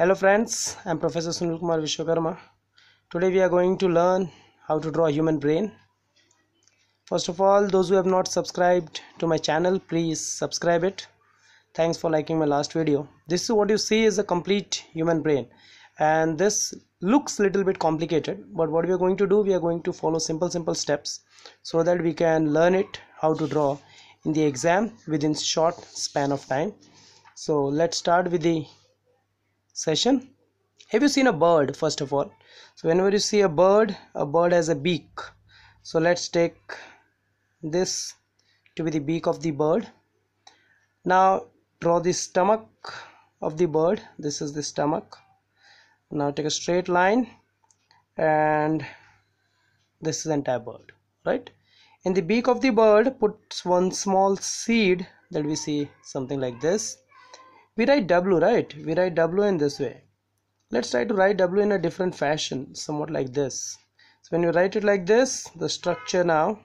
Hello friends, I'm Professor Sunil Kumar Vishwakarma. Today we are going to learn how to draw a human brain. First of all, those who have not subscribed to my channel, please subscribe it. Thanks for liking my last video. This is what you see is a complete human brain and this looks little bit complicated but what we are going to do we are going to follow simple simple steps so that we can learn it how to draw in the exam within short span of time so let's start with the session. Have you seen a bird first of all? So whenever you see a bird a bird has a beak. So let's take this to be the beak of the bird. Now draw the stomach of the bird. This is the stomach. Now take a straight line and this is the entire bird right? In the beak of the bird put one small seed that we see something like this we write w right? We write w in this way. Let's try to write w in a different fashion somewhat like this. So when you write it like this the structure now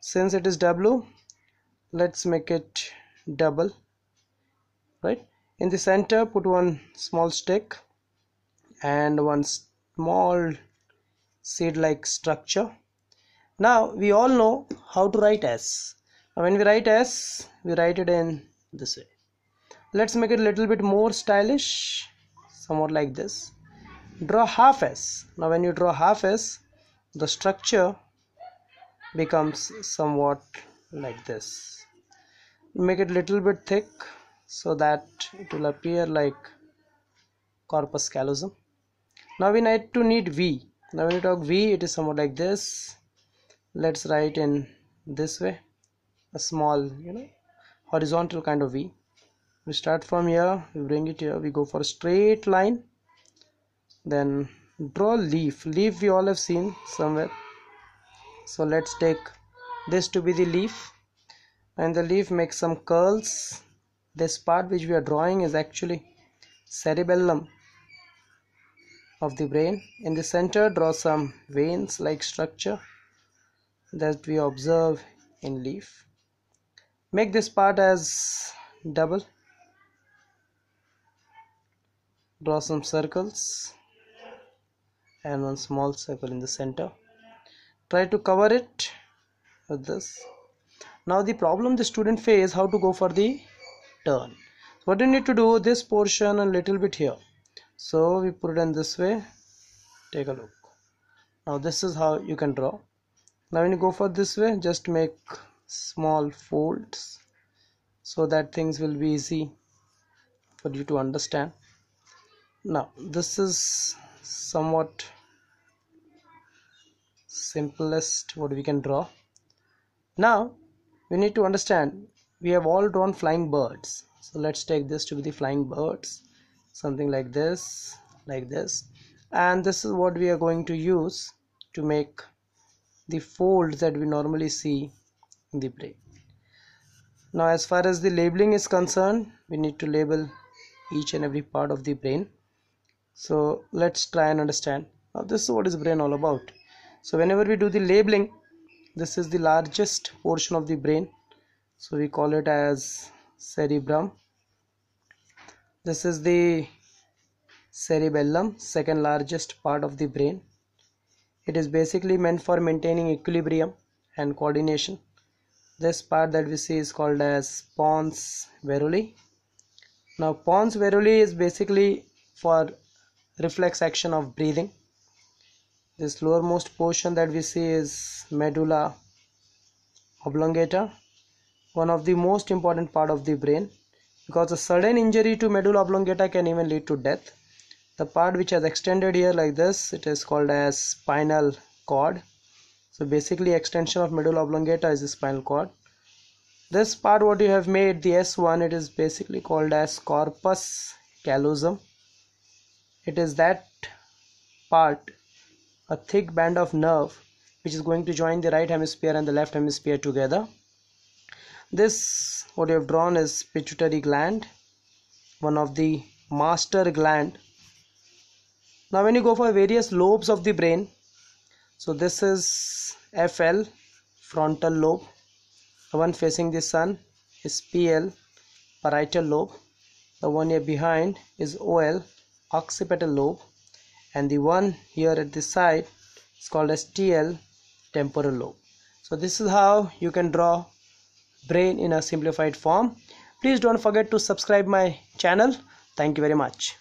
since it is w let's make it double right? In the center put one small stick and one small seed like structure. Now we all know how to write s. When we write s we write it in this way let's make it a little bit more stylish. Somewhat like this. Draw half s. Now when you draw half s the structure becomes somewhat like this. Make it a little bit thick so that it will appear like corpus callosum. Now we need to need v. Now when you talk v it is somewhat like this. Let's write in this way. A small you know horizontal kind of v we start from here we bring it here we go for a straight line. Then draw leaf leaf we all have seen somewhere. So let's take this to be the leaf. And the leaf makes some curls. This part which we are drawing is actually cerebellum of the brain. In the center draw some veins like structure that we observe in leaf. Make this part as double draw some circles and one small circle in the center. Try to cover it with this. Now the problem the student face how to go for the turn. What you need to do this portion a little bit here. So we put it in this way. Take a look. Now this is how you can draw. Now when you go for this way just make small folds so that things will be easy for you to understand now this is somewhat simplest what we can draw. Now we need to understand we have all drawn flying birds. So let's take this to be the flying birds. Something like this like this. And this is what we are going to use to make the folds that we normally see in the brain now as far as the labeling is concerned we need to label each and every part of the brain so let's try and understand. Now this is what is brain all about. So whenever we do the labeling this is the largest portion of the brain. So we call it as cerebrum. This is the cerebellum second largest part of the brain. It is basically meant for maintaining equilibrium and coordination. This part that we see is called as pons varolii now pons varolii is basically for reflex action of breathing. This lowermost portion that we see is medulla oblongata one of the most important part of the brain because a sudden injury to medulla oblongata can even lead to death. The part which has extended here like this it is called as spinal cord. So basically extension of medulla oblongata is the spinal cord. This part what you have made the s1 it is basically called as corpus callosum it is that part a thick band of nerve which is going to join the right hemisphere and the left hemisphere together. This what you have drawn is pituitary gland one of the master gland. Now when you go for various lobes of the brain so this is FL frontal lobe. The one facing the sun is PL parietal lobe. The one here behind is OL occipital lobe and the one here at this side is called as TL temporal lobe. So this is how you can draw brain in a simplified form. Please don't forget to subscribe my channel. Thank you very much